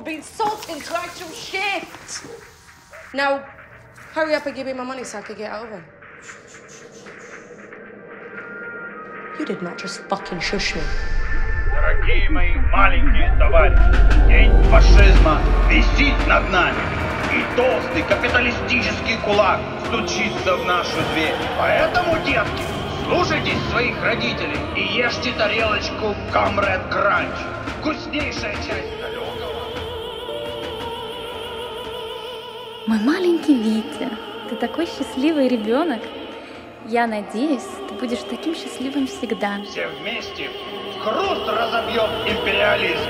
being insulting to actual shit. Now, hurry up and give me my money so I can get over. You did not just fucking shush me. Дорогие мои маленькие товарищи, день фашизма висит над нами. И толстый капиталистический кулак стучится в нашу дверь. Поэтому, детки, слушайтесь своих родителей и ешьте тарелочку Камред Кранч. Вкуснейшая часть Мой маленький Витя, ты такой счастливый ребенок. Я надеюсь, ты будешь таким счастливым всегда. Все вместе в хруст разобьем империализм.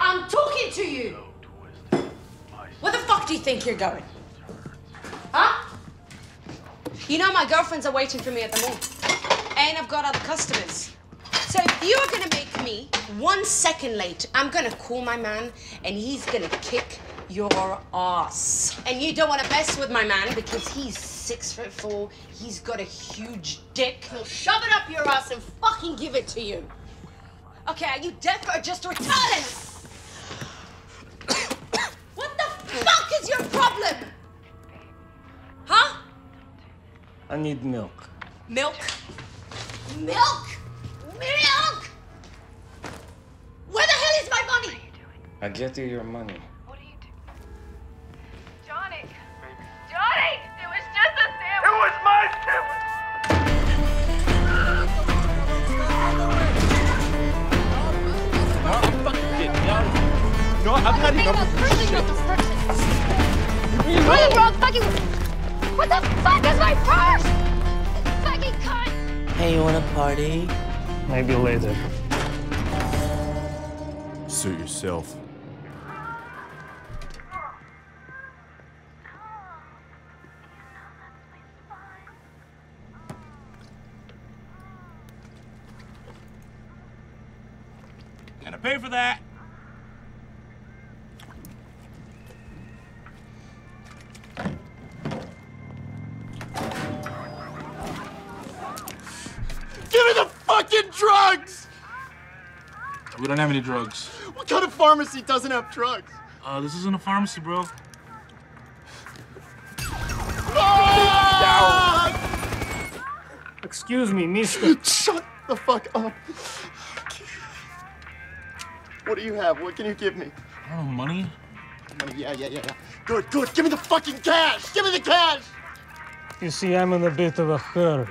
I'm talking to you. Where the fuck do you think you're going? Huh? You know my girlfriends are waiting for me at the mall. And I've got other customers. So if you are gonna make me one second late, I'm gonna call my man and he's gonna kick your ass. And you don't wanna mess with my man because he's six foot four, he's got a huge dick. He'll shove it up your ass and fucking give it to you. Okay, are you deaf or just retarded? what the fuck is your problem? Huh? I need milk. Milk? Milk? Milk? Where the hell is my money? I get you your money. Johnny! Johnny! It was just a sandwich! It was my No, I'm not even. What the wrong fucking... What the fuck is my purse? Fucking cunt! Hey, you wanna party? Maybe later. Suit yourself. We don't have any drugs. What kind of pharmacy doesn't have drugs? Uh, this isn't a pharmacy, bro. Excuse me, mister. Shut the fuck up. What do you have? What can you give me? I don't know, money? Money, yeah, yeah, yeah, yeah. Good, good. Give me the fucking cash. Give me the cash. You see, I'm in a bit of a hurry.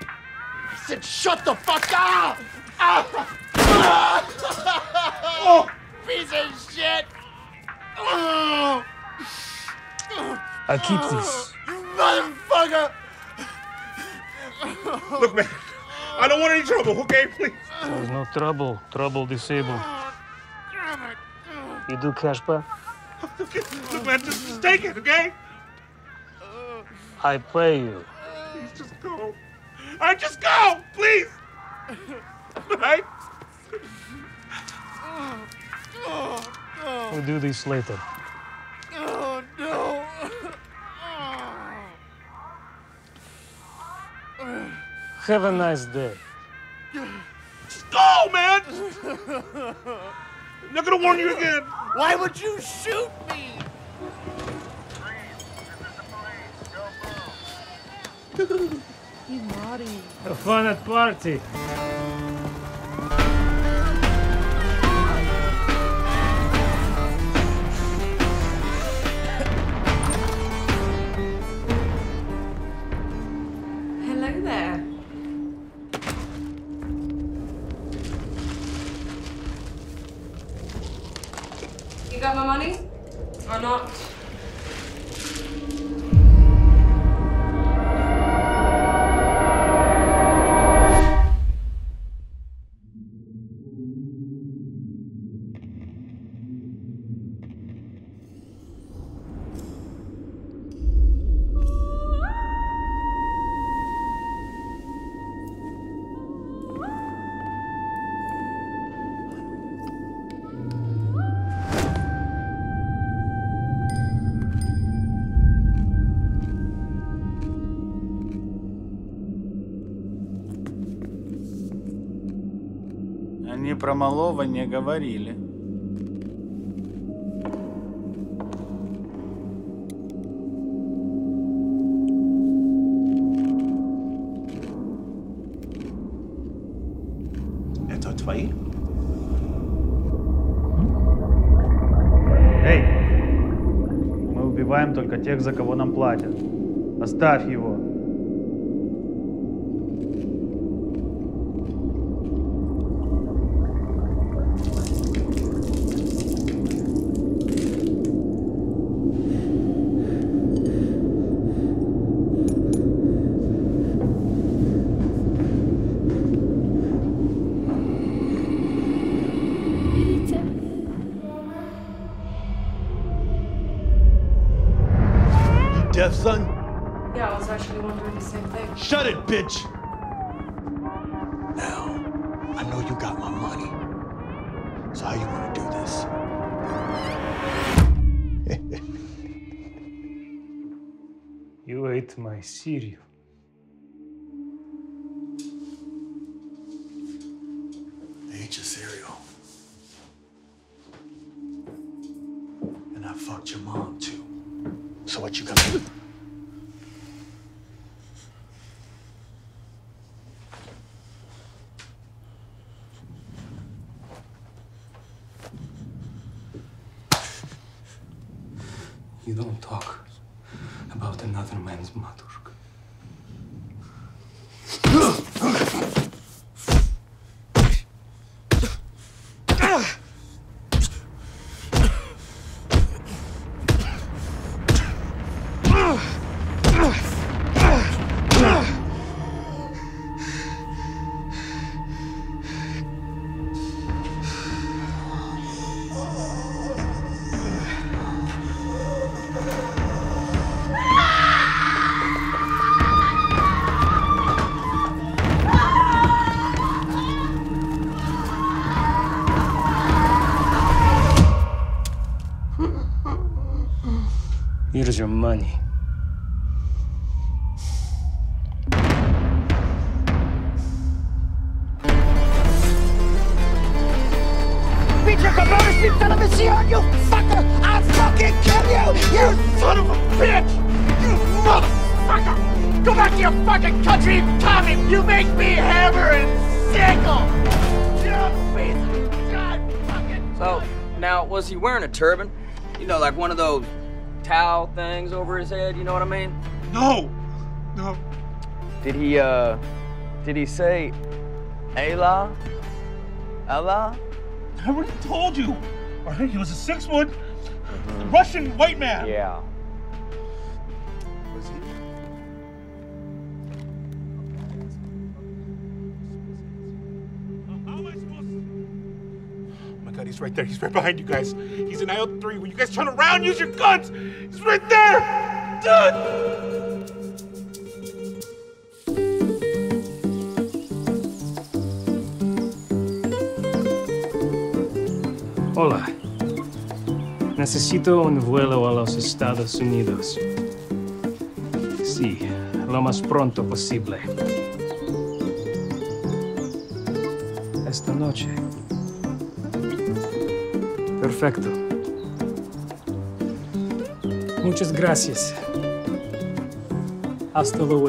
I said shut the fuck up. Ah! Ah! I keep this. you motherfucker. Look, man, I don't want any trouble, okay? Please. There's no trouble. Trouble disabled. You do cash back? Look, man, just, just take it, okay? I pay you. Please just go. Right, just go, please. All right? We'll do this later. Oh no. Have a nice day. Just go, man. I'm not gonna warn you again. Why would you shoot me? You naughty. Have fun at party. Мне про малого не говорили. Это твои? Эй! Мы убиваем только тех, за кого нам платят. Оставь его. Thing. It, bitch! Now, I know you got my money. So how you want to do this? You ate my cereal. You don't talk about another man's maturka. Money. Beat your cabrón, you son of a shit, you fucker! I'll fucking kill you! You son of a bitch! You motherfucker! Go back to your fucking country, you commie! You make me hammer and sickle! You piece of god fucking... So, now, was he wearing a turban? You know, like one of those towel things over his head, you know what I mean? No! No. Did he, uh, did he say Allah? Allah? I already told you. All right, he was a six foot Russian white man. Yeah. Was he? He's right there. He's right behind you guys. He's in aisle three. When you guys turn around, use your guns. He's right there. Dude. Hola. Necesito un vuelo a los Estados Unidos. Sí, lo más pronto posible. Esta noche. Perfecto. Muchas gracias. Hasta luego.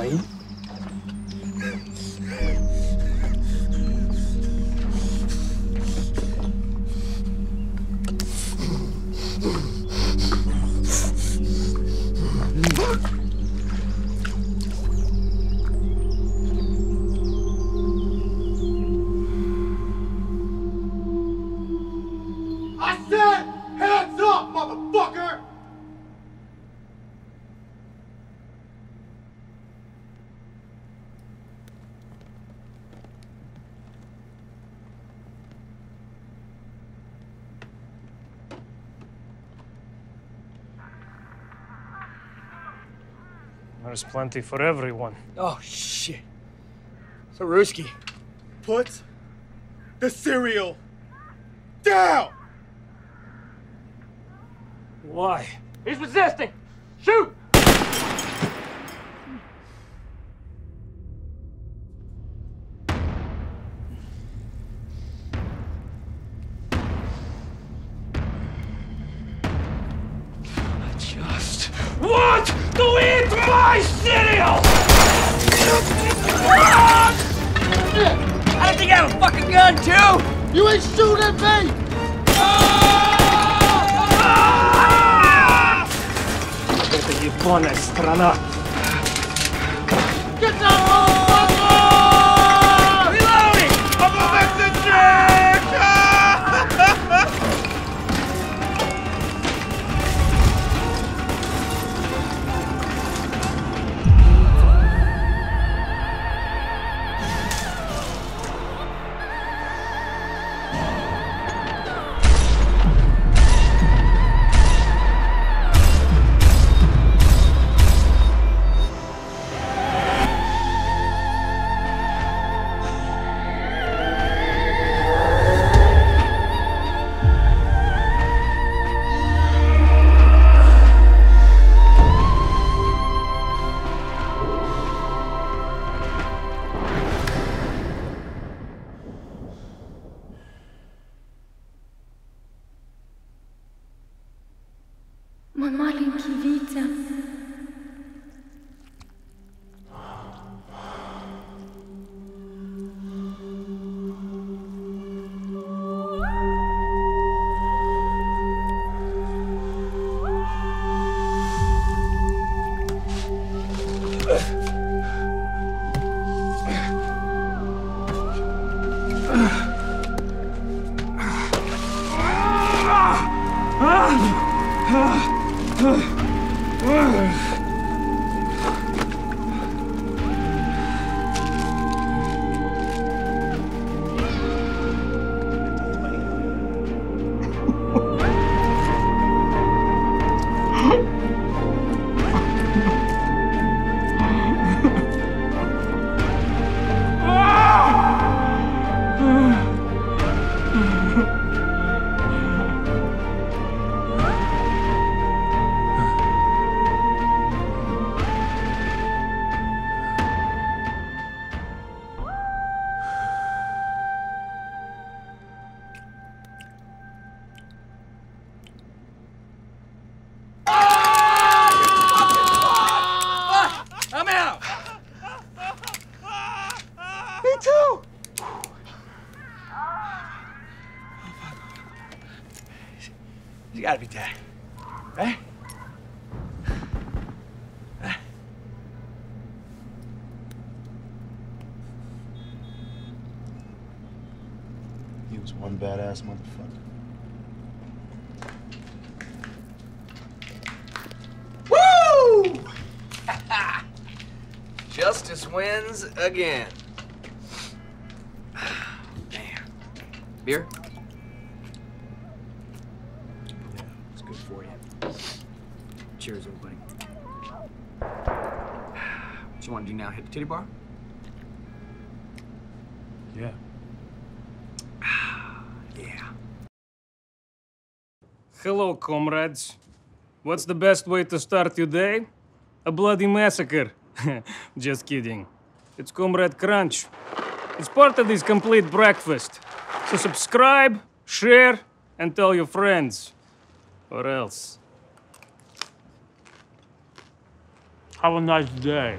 aí. There's plenty for everyone. Oh, shit. So, Ruski, put the cereal down! Why? He's resisting! Shoot! have a fucking gun, too! You ain't shooting me! Это ебаная страна! Get down, You gotta be dead. Right? He was one badass motherfucker. Woo! Justice wins again. Man. Beer? Yeah, it's good for you. Cheers, everybody. What you want to do now? Hit the titty bar? Yeah. Yeah. Hello, comrades. What's the best way to start your day? A bloody massacre. Just kidding. It's Comrade Crunch. It's part of this complete breakfast. So subscribe, share, and tell your friends. Or else. Have a nice day.